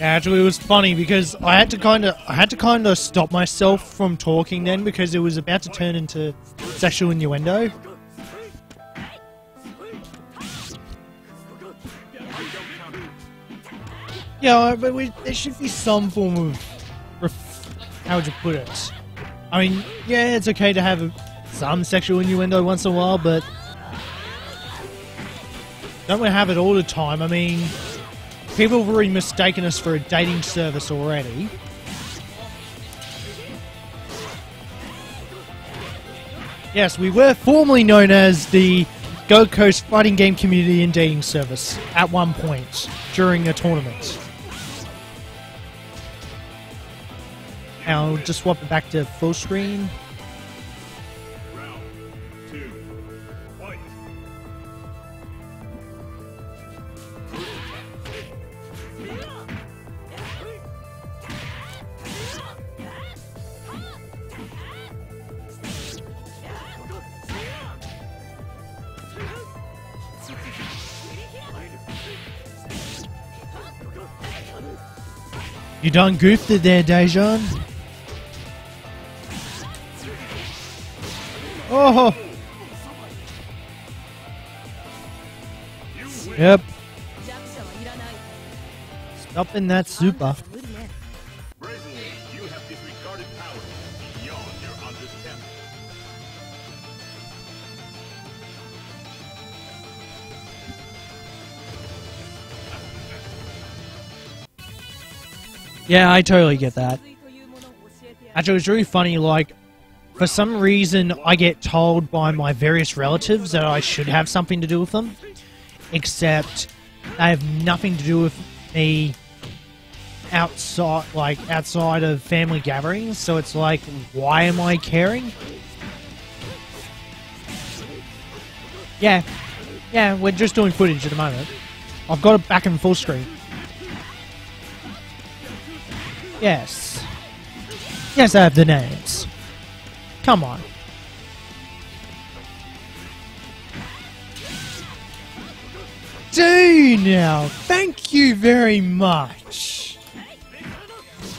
Actually, it was funny because I had to kind of I had to kind of stop myself from talking then because it was about to turn into sexual innuendo. Yeah, but we, there should be some form of how would you put it? I mean, yeah, it's okay to have some sexual innuendo once in a while, but don't we have it all the time? I mean, people have already mistaken us for a dating service already. Yes, we were formerly known as the Gold Coast fighting game community and dating service at one point during a tournament. I'll just swap it back to full screen. Round two. Fight. You done goofed it there, Dejan. Oh! Yep. Stopping that super. Yeah, I totally get that. Actually, it's really funny, like, for some reason I get told by my various relatives that I should have something to do with them, except they have nothing to do with me outside, like, outside of family gatherings, so it's like, why am I caring? Yeah. Yeah, we're just doing footage at the moment. I've got it back in full screen. Yes. Yes, I have the names. Come on. Do now. Thank you very much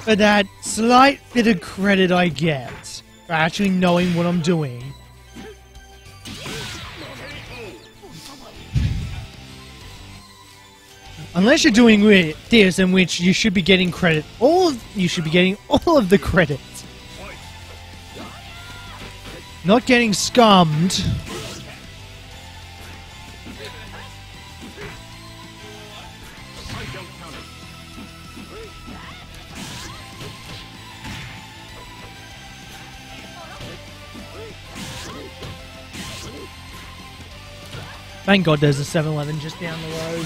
for that slight bit of credit I get for actually knowing what I'm doing. Unless you're doing this, in which you should be getting credit, all of, you should be getting all of the credit, not getting scummed. Thank God there's a 7-Eleven just down the road.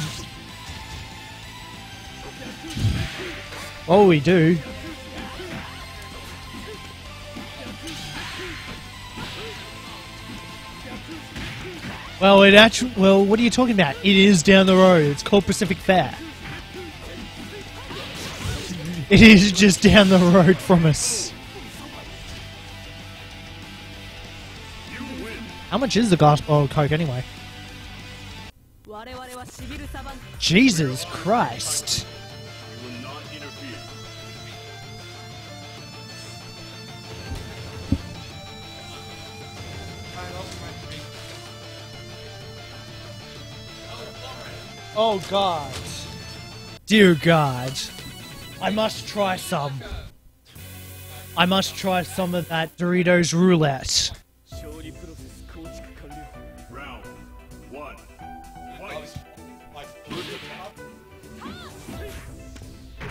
Oh, we do. Well, it actually. Well, what are you talking about? It is down the road. It's called Pacific Fair. It is just down the road from us. How much is the glass bottle of Coke anyway? Jesus Christ! Oh god. Dear god. I must try some. I must try some of that Doritos roulette.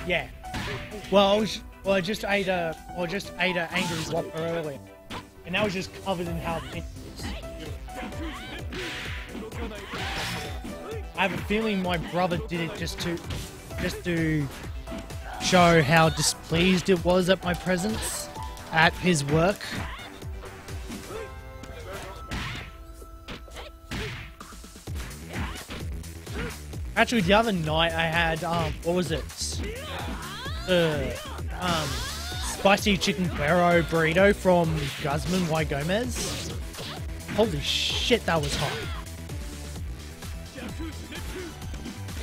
Yeah. Well, I was, well, I just ate a, well, I just ate an angry whopper earlier, and that was just covered in jalapeno. I have a feeling my brother did it just to, just to show how displeased it was at my presence at his work. Actually, the other night I had um, what was it? The um, spicy chicken cuero burrito from Guzman Y Gomez. Holy shit, that was hot.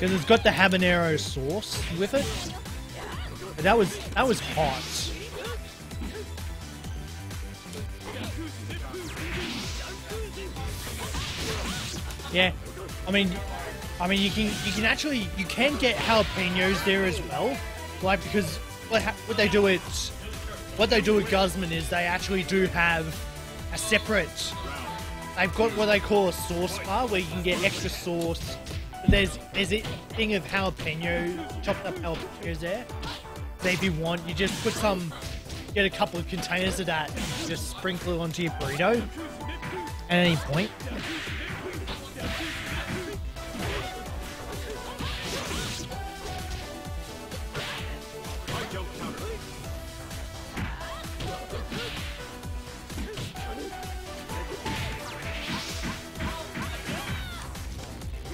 Because it's got the habanero sauce with it. That was that was hot. Yeah, I mean, I mean, you can you can actually you can get jalapenos there as well, like because what what they do at what they do at Guzman is they actually do have a separate. They've got what they call a sauce bar where you can get extra sauce. There's there's a thing of jalapeno, chopped up jalapenos there. If you want, you just put some, get a couple of containers of that, and just sprinkle it onto your burrito at any point.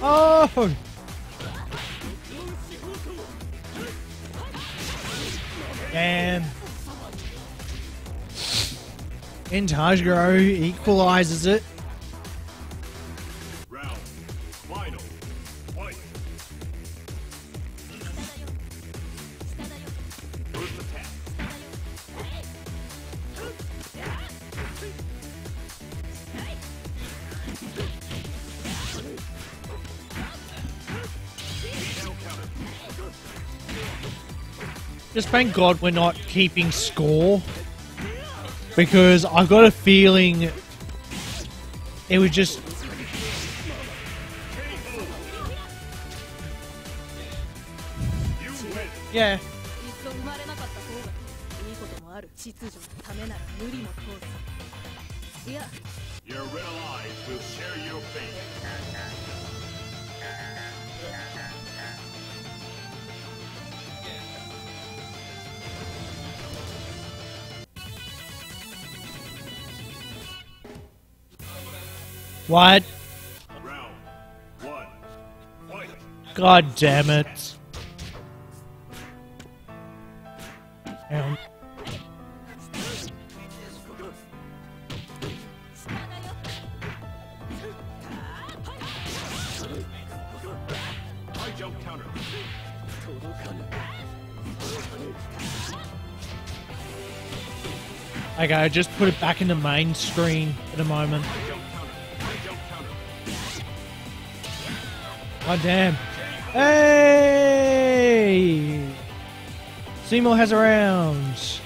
Oh! And Intajgro equalizes it. just thank God we're not keeping score. Because I've got a feeling it would just... Yeah. Your will share your fate. What? God damn it. Damn. Okay, just put it back in the main screen at the moment. God damn. Hey! See More has a round.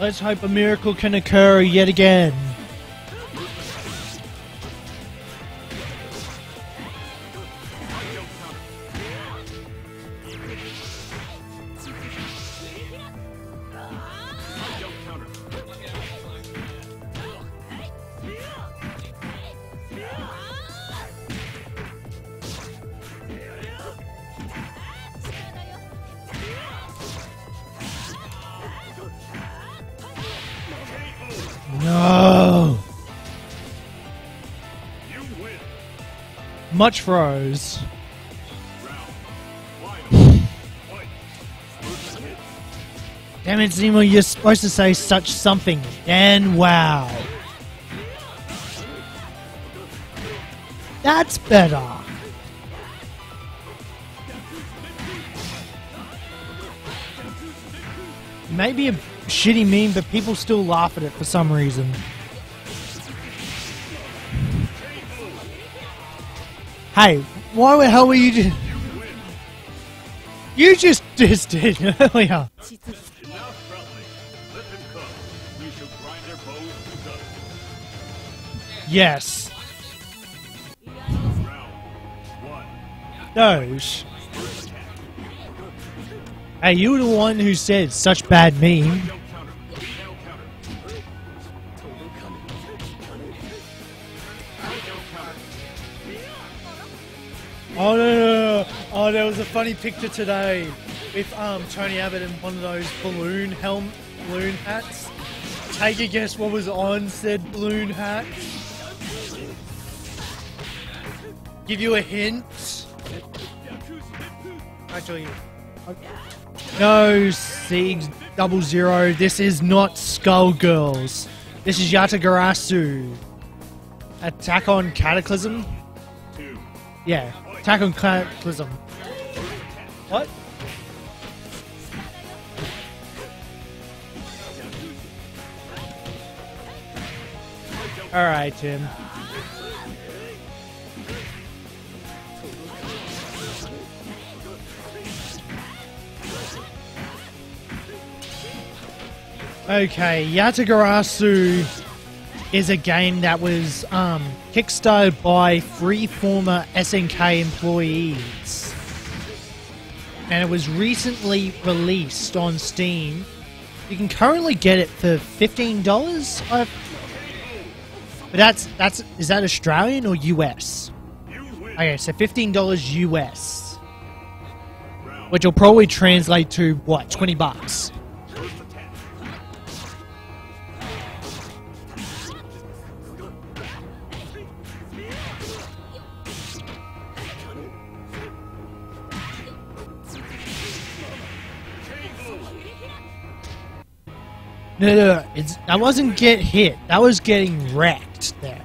Let's hope a miracle can occur yet again. No! You win. Much froze. Damn it, See More, you're supposed to say such something. And wow. That's better. Maybe a shitty meme, but people still laugh at it for some reason. Hey, why the hell were you just... You just dissed it earlier. 秩序 Hey, you were the one who said such bad meme. Oh no, no, no, Oh, there was a funny picture today with um, Tony Abbott in one of those balloon helm balloon hats. Take a guess what was on said balloon hat. Give you a hint. I tell you. No, Siege Double Zero, this is not Skullgirls. This is Yatagarasu. Attack on Cataclysm? Yeah, Attack on Cataclysm. What? Alright, Tim. Okay, Yatagarasu is a game that was um, kickstarted by three former SNK employees. And it was recently released on Steam. You can currently get it for fifteen dollars. But that's that's is that Australian or US? Okay, so fifteen dollars US, which will probably translate to what twenty bucks. No, no, no, it's that wasn't get hit. That was getting wrecked there.